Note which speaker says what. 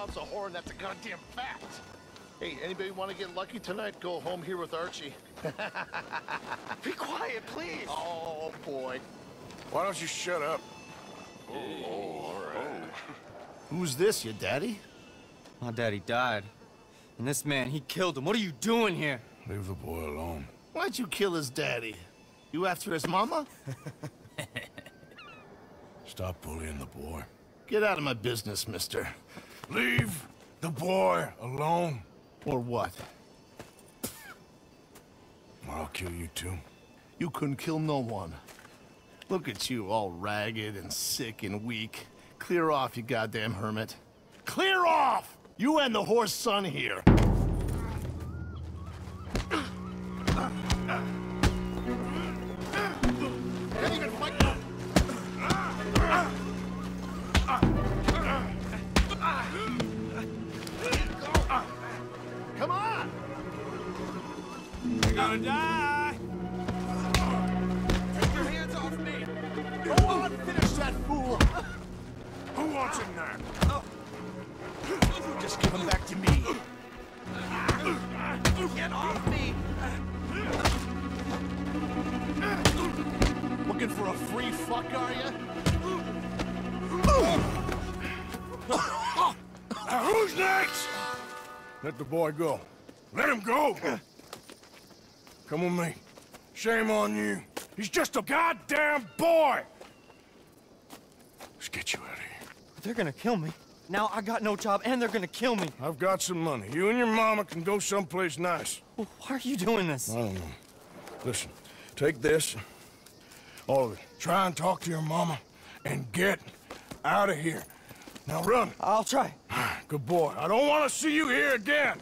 Speaker 1: Bob's a whore and that's a goddamn fact. Hey, anybody want to get lucky tonight? Go home here with Archie.
Speaker 2: Be quiet, please.
Speaker 1: Oh, boy.
Speaker 3: Why don't you shut up? Oh, All right.
Speaker 1: Who's this, your daddy?
Speaker 4: My daddy died. And this man, he killed him. What are you doing here?
Speaker 3: Leave the boy alone.
Speaker 1: Why'd you kill his daddy? You after his mama?
Speaker 3: Stop bullying the boy.
Speaker 1: Get out of my business, mister.
Speaker 3: Leave the boy alone.
Speaker 1: Or what?
Speaker 3: I'll kill you too.
Speaker 1: You couldn't kill no one. Look at you, all ragged and sick and weak. Clear off, you goddamn hermit. Clear off! You and the horse son here.
Speaker 2: You're gonna die.
Speaker 1: Take your hands off me! Go on, finish that fool!
Speaker 3: Who wants him now?
Speaker 1: Just give him back to me.
Speaker 2: Get off me.
Speaker 1: Looking for a free fuck, are you?
Speaker 3: Now who's next? Let the boy go. Let him go. Come with me. Shame on you. He's just a goddamn boy. Let's get you out of here.
Speaker 4: They're gonna kill me. Now I got no job and they're gonna kill me.
Speaker 3: I've got some money. You and your mama can go someplace nice.
Speaker 4: Well, Why are you doing this?
Speaker 3: I don't know. Listen, take this. All of it. Try and talk to your mama and get out of here. Now run.
Speaker 4: I'll try.
Speaker 3: Good boy. I don't want to see you here again.